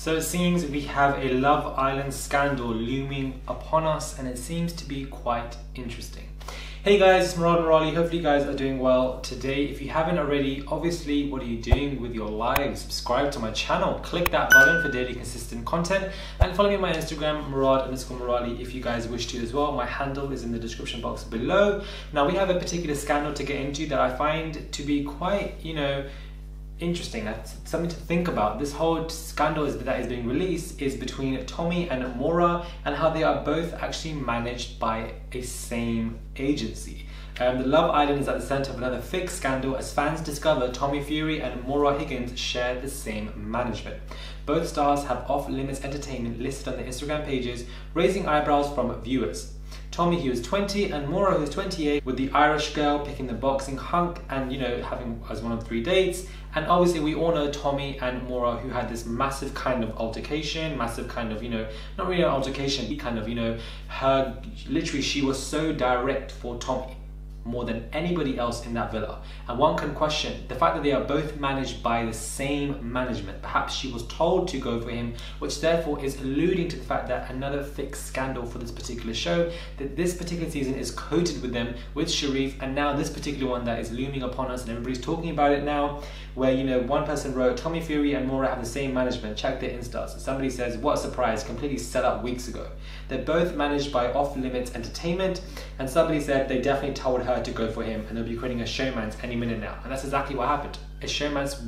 So it seems we have a Love Island scandal looming upon us, and it seems to be quite interesting. Hey guys, it's Murad Merali. Hopefully, you guys are doing well today. If you haven't already, obviously, what are you doing with your lives? Subscribe to my channel, click that button for daily consistent content, and follow me on my Instagram, Murad underscore Merali, if you guys wish to as well. My handle is in the description box below. Now, we have a particular scandal to get into that I find to be quite, you know, interesting. That's something to think about. This whole scandal is, that is being released is between Tommy and Maura and how they are both actually managed by a same agency. Um, the Love Island is at the center of another fake scandal as fans discover Tommy Fury and Maura Higgins share the same management. Both stars have off limits entertainment listed on their Instagram pages, raising eyebrows from viewers. Tommy, he was 20, and Maura, was 28, with the Irish girl picking the boxing hunk and, you know, having as one of three dates. And obviously, we all know Tommy and Maura, who had this massive kind of altercation, massive kind of, you know, not really an altercation, kind of, you know, her, literally, she was so direct for Tommy more than anybody else in that villa. And one can question the fact that they are both managed by the same management. Perhaps she was told to go for him, which therefore is alluding to the fact that another fixed scandal for this particular show, that this particular season is coated with them, with Sharif, and now this particular one that is looming upon us and everybody's talking about it now, where, you know, one person wrote, Tommy Fury and Maura have the same management, check their Instas. Somebody says, what a surprise, completely set up weeks ago. They're both managed by Off Limits Entertainment, and somebody said they definitely told her to go for him and they'll be creating a showmance any minute now. And that's exactly what happened. A showmance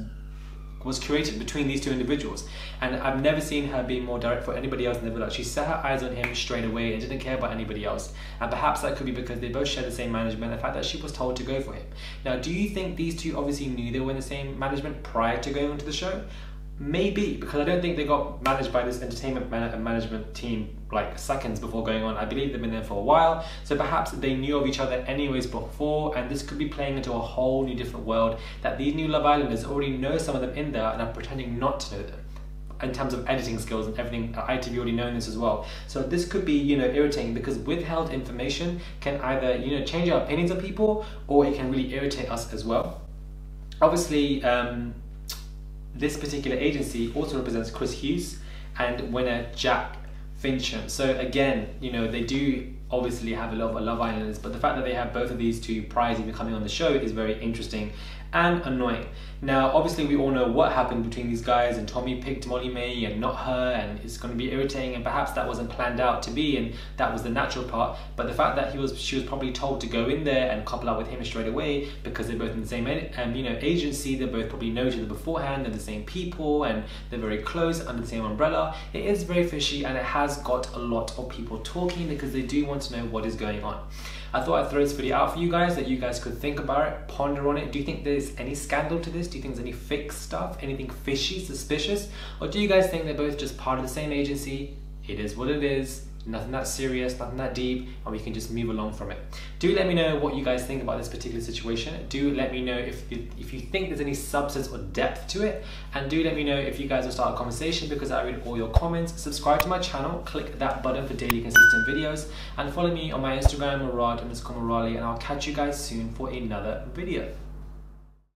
was created between these two individuals. And I've never seen her be more direct for anybody else in the villa. She set her eyes on him straight away and didn't care about anybody else. And perhaps that could be because they both share the same management, the fact that she was told to go for him. Now, do you think these two obviously knew they were in the same management prior to going into the show? Maybe, because I don't think they got managed by this entertainment man- management team like seconds before going on. I believe they've been there for a while, so perhaps they knew of each other anyways before, and this could be playing into a whole new different world that these new Love Islanders already know some of them in there and are pretending not to know them in terms of editing skills and everything, ITV already known this as well. So this could be, you know, irritating because withheld information can either, you know, change our opinions of people or it can really irritate us as well. Obviously, um, this particular agency also represents Chris Hughes and winner Jack Fincham. So again, you know, they do obviously have a lot of Love Islanders, but the fact that they have both of these two prize even coming on the show is very interesting and annoying. Now, obviously, we all know what happened between these guys, and Tommy picked Molly-Mae and not her, and it's going to be irritating. And perhaps that wasn't planned out to be, and that was the natural part. But the fact that he was, she was probably told to go in there and couple up with him straight away because they're both in the same, um, you know, agency. They're both probably know each other beforehand. They're the same people, and they're very close under the same umbrella. It is very fishy, and it has got a lot of people talking because they do want to know what is going on. I thought I'd throw this video out for you guys that you guys could think about it, ponder on it. Do you think there's any scandal to this? Do you think there's any fake stuff, anything fishy, suspicious? Or do you guys think they're both just part of the same agency? It is what it is nothing that serious, nothing that deep, and we can just move along from it. Do let me know what you guys think about this particular situation. Do let me know if you, if you think there's any substance or depth to it, and do let me know if you guys will start a conversation because I read all your comments. Subscribe to my channel, click that button for daily consistent videos, and follow me on my Instagram, Murad underscore and I'll catch you guys soon for another video.